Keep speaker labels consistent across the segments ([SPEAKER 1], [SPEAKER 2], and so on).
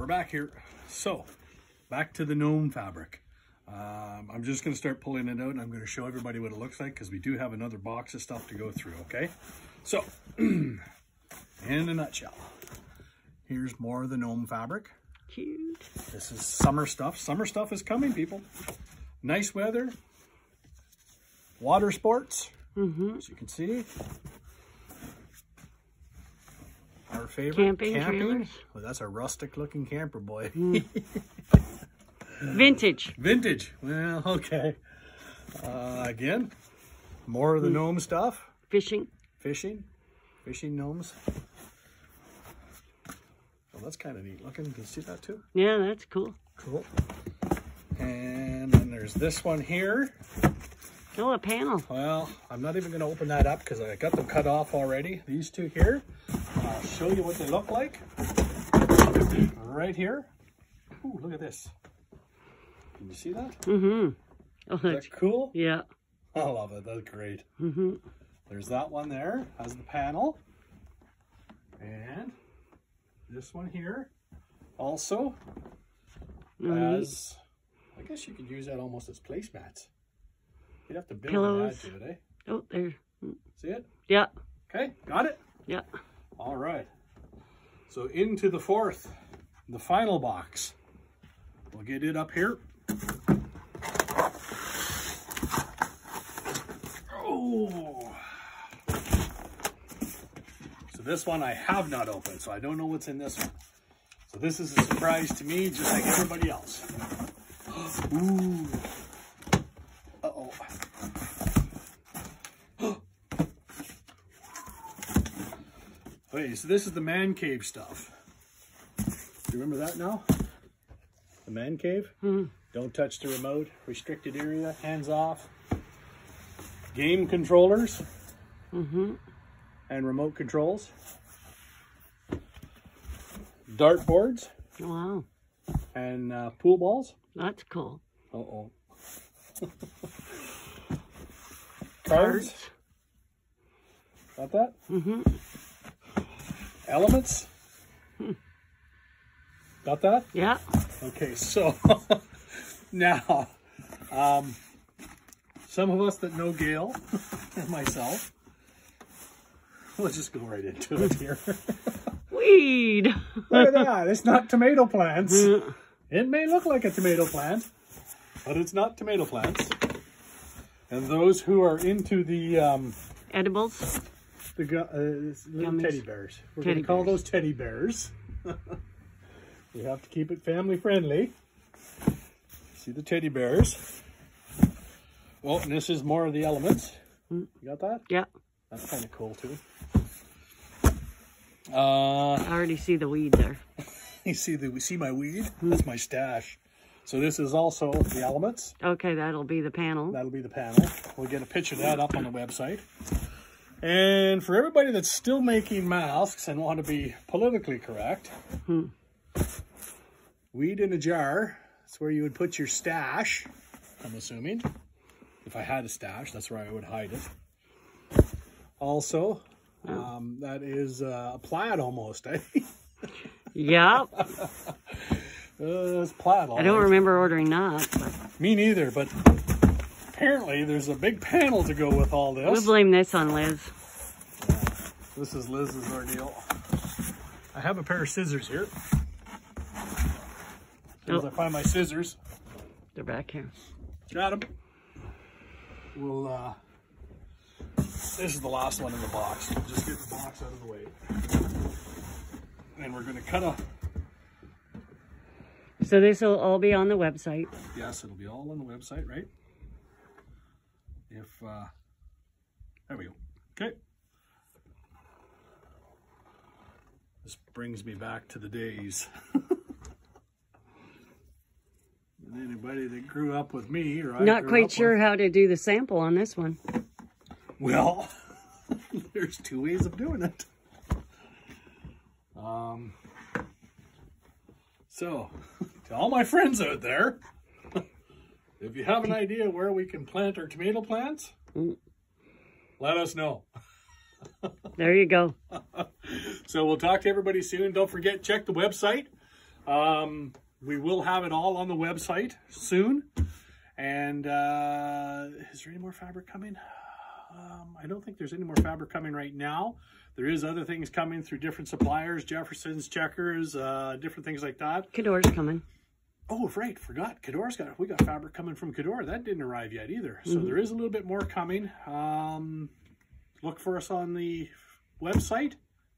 [SPEAKER 1] we're back here. So, back to the gnome fabric. Um, I'm just going to start pulling it out and I'm going to show everybody what it looks like because we do have another box of stuff to go through, okay? So, in a nutshell, here's more of the gnome fabric.
[SPEAKER 2] Cute.
[SPEAKER 1] This is summer stuff. Summer stuff is coming, people. Nice weather. Water sports,
[SPEAKER 2] Mm-hmm.
[SPEAKER 1] as you can see. Favorite
[SPEAKER 2] Camping trailers.
[SPEAKER 1] Well, that's a rustic looking camper boy.
[SPEAKER 2] Vintage.
[SPEAKER 1] Vintage. Well, okay. Uh, again, more of the gnome stuff.
[SPEAKER 2] Fishing.
[SPEAKER 1] Fishing. Fishing gnomes. Well, that's kind of neat looking. Can you see that too?
[SPEAKER 2] Yeah, that's cool.
[SPEAKER 1] Cool. And then there's this one here.
[SPEAKER 2] Oh, a panel.
[SPEAKER 1] Well, I'm not even going to open that up because I got them cut off already. These two here. I'll show you what they look like. Right here. Ooh, look at this. Can you see that?
[SPEAKER 2] Mm-hmm. Oh,
[SPEAKER 1] Is
[SPEAKER 2] that's
[SPEAKER 1] that cool?
[SPEAKER 2] yeah.
[SPEAKER 1] I love it. That's great.
[SPEAKER 2] Mm-hmm.
[SPEAKER 1] There's that one there. Has the panel. And this one here also
[SPEAKER 2] Mm-hmm.
[SPEAKER 1] has, I guess you could use that almost as placemats. You'd have to build
[SPEAKER 2] Pillows.
[SPEAKER 1] an ad to it, eh?
[SPEAKER 2] Oh, there.
[SPEAKER 1] See it?
[SPEAKER 2] Yeah.
[SPEAKER 1] Okay, got it?
[SPEAKER 2] Yeah.
[SPEAKER 1] So into the fourth, the final box. We'll get it up here. Oh. So this one I have not opened, so I don't know what's in this one. So this is a surprise to me, just like everybody else. Ooh. Uh-oh. Okay, so this is the man cave stuff. Do you remember that now? The man cave?
[SPEAKER 2] Hmm.
[SPEAKER 1] Don't touch the remote, restricted area, hands off. Game controllers
[SPEAKER 2] Mm-hmm.
[SPEAKER 1] and remote controls. Dart boards
[SPEAKER 2] Wow.
[SPEAKER 1] and uh, pool balls.
[SPEAKER 2] That's cool.
[SPEAKER 1] Uh-oh. Cards. Got that?
[SPEAKER 2] Mm-hmm.
[SPEAKER 1] Elements. Got that?
[SPEAKER 2] Yeah.
[SPEAKER 1] Okay, so now, um, some of us that know Gail and myself, let's just go right into it here.
[SPEAKER 2] Weed.
[SPEAKER 1] Look at that. It's not tomato plants. It may look like a tomato plant, but it's not tomato plants. And those who are into the um,
[SPEAKER 2] Edibles.
[SPEAKER 1] The gu- uh, little
[SPEAKER 2] Gummies.
[SPEAKER 1] teddy bears, we're
[SPEAKER 2] Teddy
[SPEAKER 1] to call
[SPEAKER 2] bears.
[SPEAKER 1] those teddy bears. we have to keep it family friendly. See the teddy bears. Well, and this is more of the elements.
[SPEAKER 2] Mm.
[SPEAKER 1] You got that?
[SPEAKER 2] Yeah.
[SPEAKER 1] That's kind of cool too. Uh,
[SPEAKER 2] I already see the weed there.
[SPEAKER 1] you see the we see my weed? That's my stash. So this is also the elements.
[SPEAKER 2] Okay, that'll be the panel.
[SPEAKER 1] That'll be the panel. We'll get a picture of that up on the website. And for everybody that's still making masks and want to be politically correct,
[SPEAKER 2] Hmm.
[SPEAKER 1] weed in a jar. That's where you would put your stash. I'm assuming. If I had a stash, that's where I would hide it. Also, um, that is uh, a plaid almost. Eh?
[SPEAKER 2] Yep.
[SPEAKER 1] Uh, it's plaid.
[SPEAKER 2] I don't remember ordering that. But
[SPEAKER 1] Me neither, but apparently there's a big panel to go with all this.
[SPEAKER 2] we'll blame this on Liz.
[SPEAKER 1] This is Liz's ordeal. I have a pair of scissors here. As
[SPEAKER 2] Oh.
[SPEAKER 1] I find my scissors,
[SPEAKER 2] They're back here.
[SPEAKER 1] got them. We'll, uh, this is the last one in the box. We'll just get the box out of the way. And we're gonna cut a,
[SPEAKER 2] So this will all be on the website.
[SPEAKER 1] yes, it'll be all on the website, right? If, uh, there we go. Okay. This brings me back to the days. And Anybody that grew up with me, or
[SPEAKER 2] Not quite sure
[SPEAKER 1] with-
[SPEAKER 2] how to do the sample on this one.
[SPEAKER 1] Well, there's two ways of doing it. Um, so, to all my friends out there, if you have an idea where we can plant our tomato plants,
[SPEAKER 2] Mm.
[SPEAKER 1] let us know.
[SPEAKER 2] There you go.
[SPEAKER 1] So we'll talk to everybody soon. Don't forget, check the website. Um, we will have it all on the website soon. And uh, is there any more fabric coming? Um, I don't think there's any more fabric coming right now. There is other things coming through different suppliers, Jefferson's, Checkers, uh, different things like that.
[SPEAKER 2] Cador's coming.
[SPEAKER 1] Oh, right, forgot. Cador's got, we got fabric coming from Cador. That didn't arrive yet either. So there is a little bit more coming. Um, look for us on the website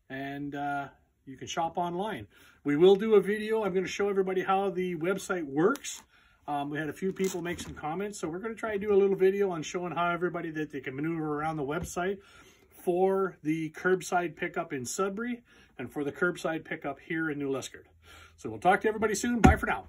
[SPEAKER 1] and uh, you can shop online. We will do a video. I'm going to show everybody how the website works. Um, we had a few people make some comments, so we're going to try and do a little video on showing how everybody that they can maneuver around the website for the curbside pickup in Sudbury and for the curbside pickup here in New Liskeard. So we'll talk to everybody soon. Bye for now.